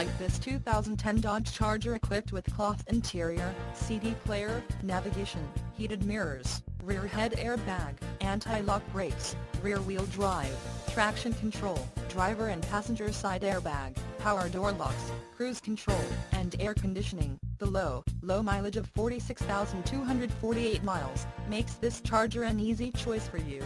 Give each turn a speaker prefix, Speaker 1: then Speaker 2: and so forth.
Speaker 1: like this 2010 Dodge Charger equipped with cloth interior, CD player, navigation, heated mirrors, rear head airbag, anti-lock brakes, rear-wheel drive, traction control, driver and passenger side airbag, power door locks, cruise control, and air conditioning. The low, low mileage of 46,248 miles makes this Charger an easy choice for you.